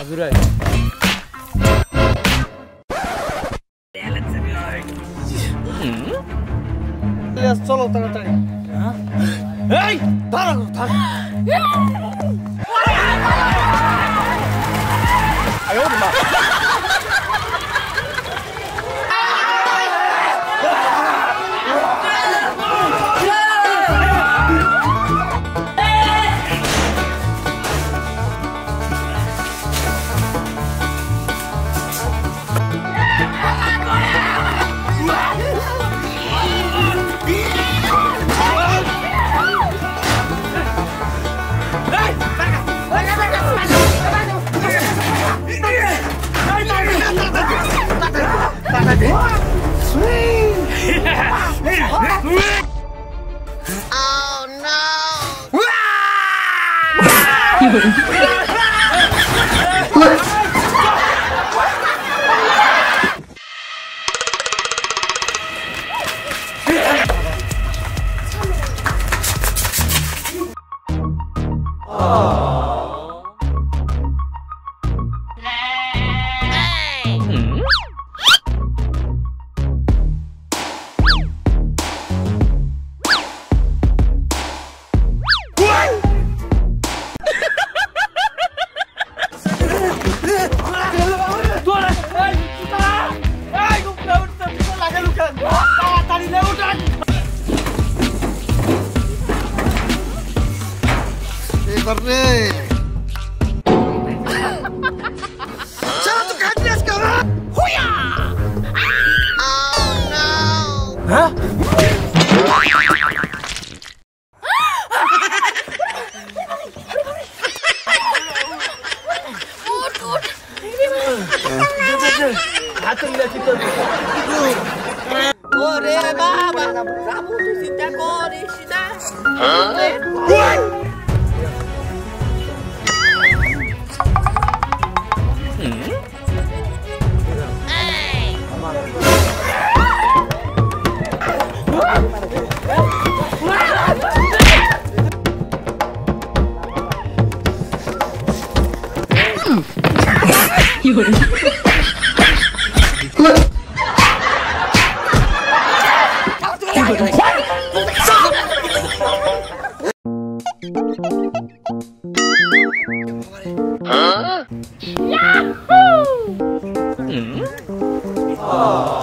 危ないচলো তাড়াতাড়ি এই দাঁড়াও দাঁড়াও Yeah. correr. 有人，Oh.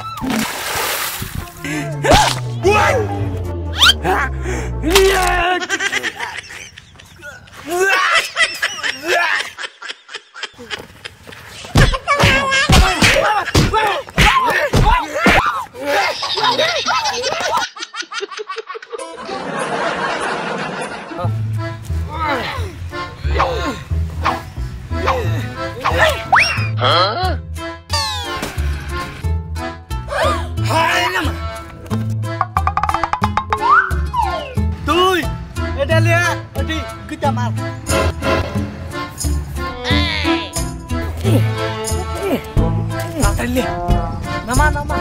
mal. Mátale. Mamá, mamá.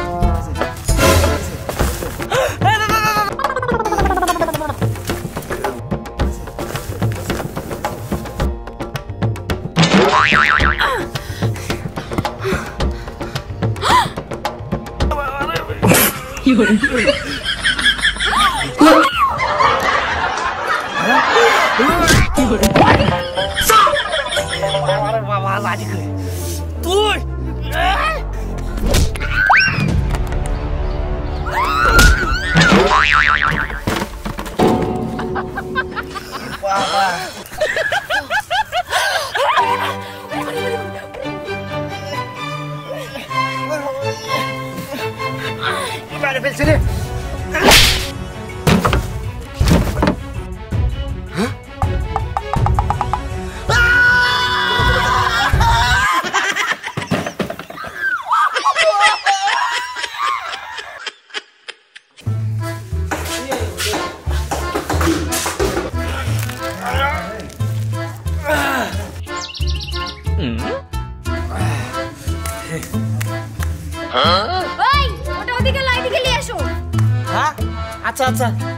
You're तू 赞赞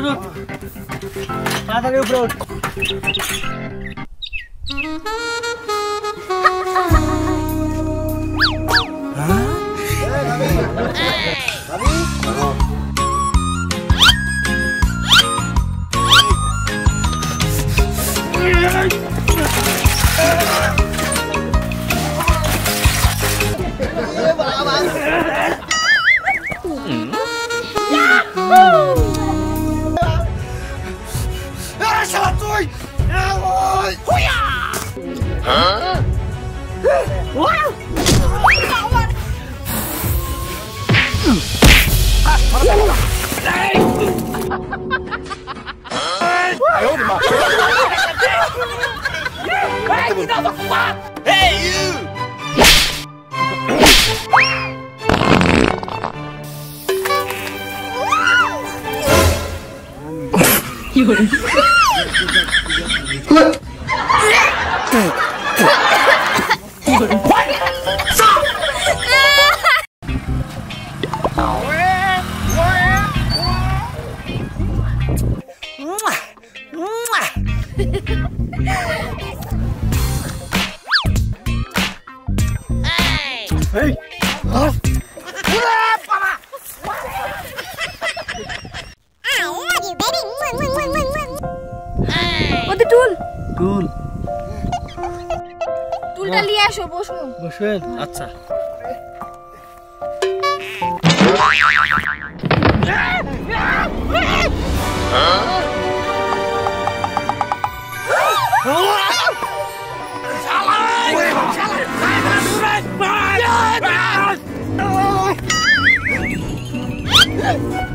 চলো। উঠ 啊！我，你打我！哎，哎，呦我的妈！哎，你！哎呦！有人！Hey! Huh? I love you, baby! What the tool? Tool. চুলটা নিয়ে আসো বসুন বসুন আচ্ছা। Yeah!